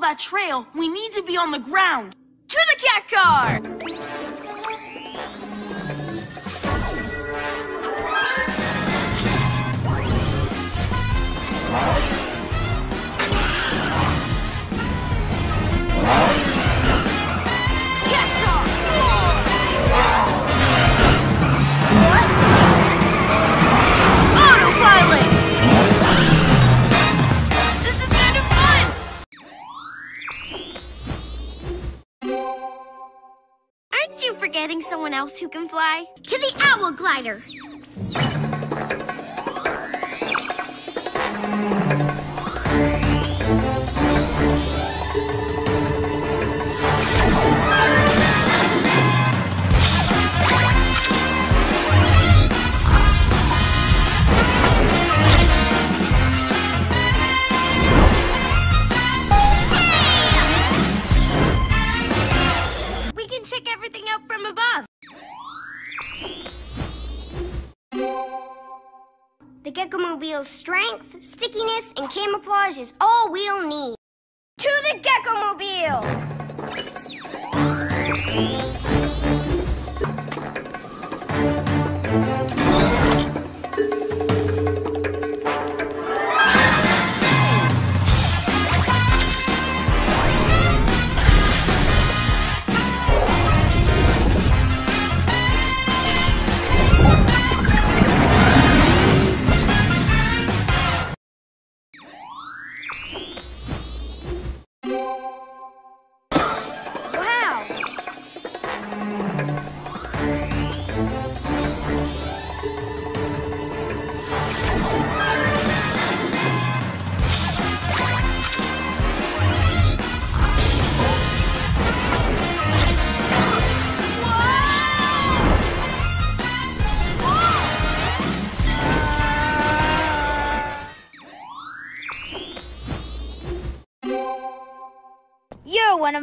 that trail, we need to be on the ground. To the cat car! Forgetting someone else who can fly? To the owl glider. The Gecko-mobile's strength, stickiness, and camouflage is all we'll need. To the Gecko-mobile!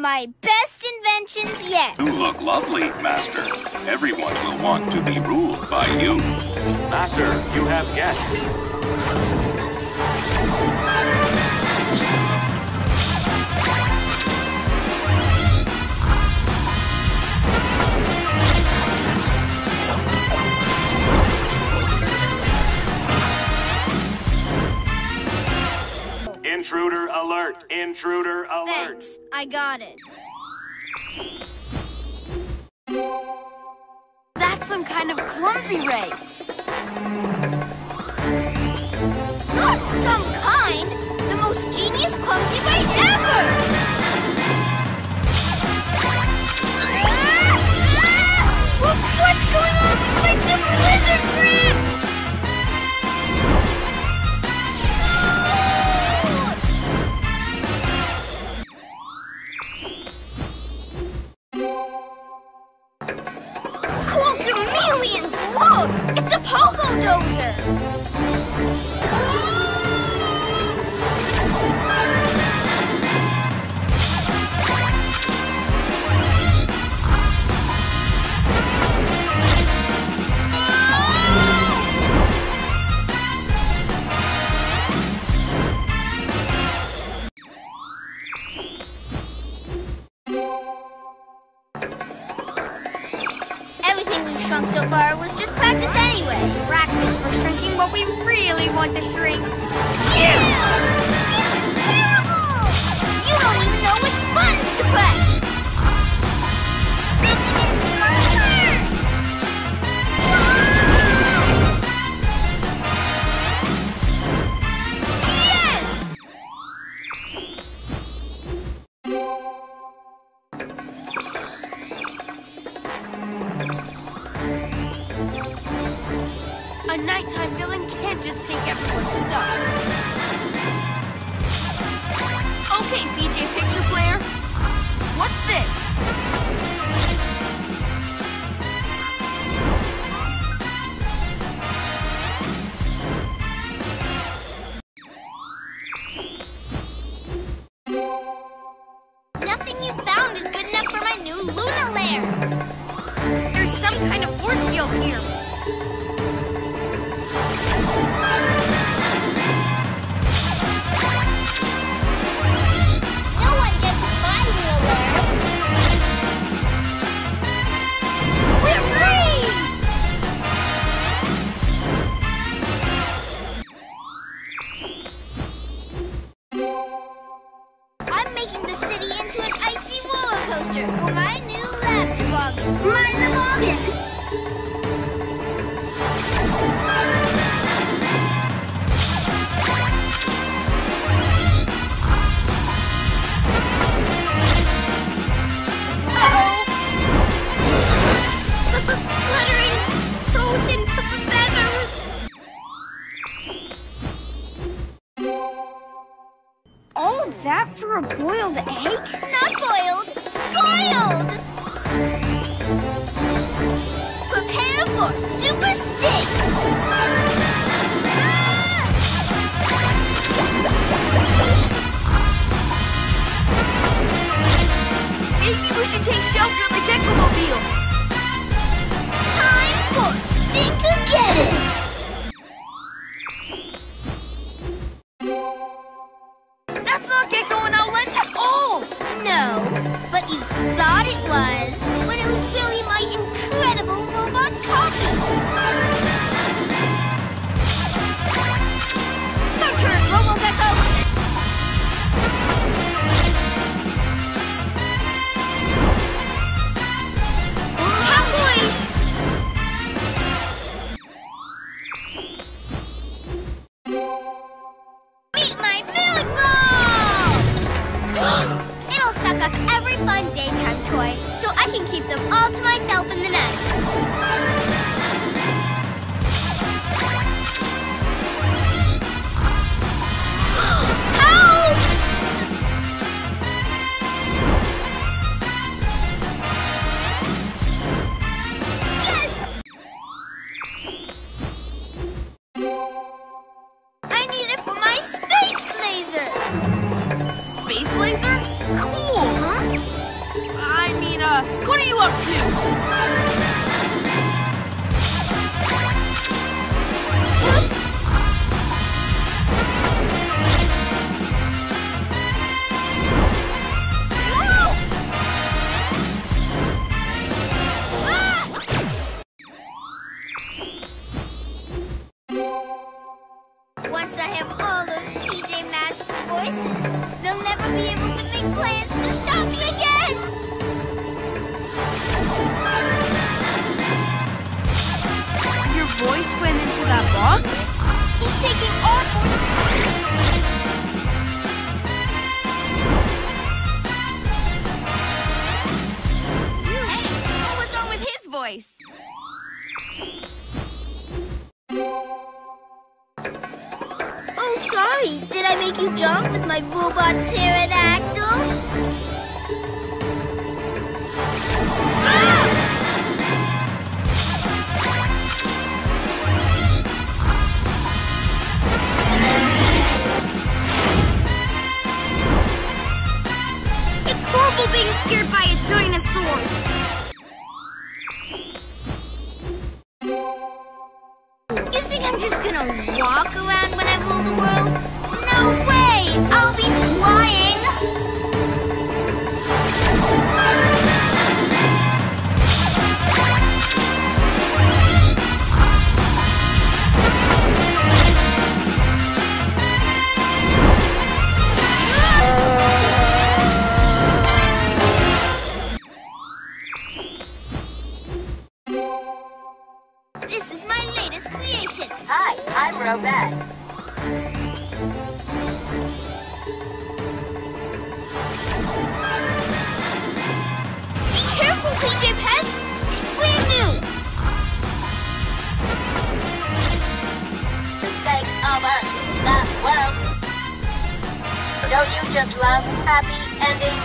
My best inventions yet. You look lovely, Master. Everyone will want to be ruled by you. Master, you have guests. Intruder alert! Intruder alert! Thanks, I got it. That's some kind of clumsy ray. Not some kind! The most genius clumsy way ever! Chameleons! Look! It's a pogo dozer! Nighttime villain can't just take everyone's stuff. Okay, PJ Picture Player. What's this? 买的糕 for super steak! Maybe we should take shelter in the Gekko-mobile. Time for Stinkageddon! That's not Gecko and Owlette at all. No, but you thought it was them all to myself in the night. To plans to stop me again! Your voice went into that box? He's taking our! Hey, what was wrong with his voice? Did I make you jump with my robot pterodactyl? I'm Be careful, PJ Pet! It's brand new! The fake of us, that world. Don't you just love happy endings?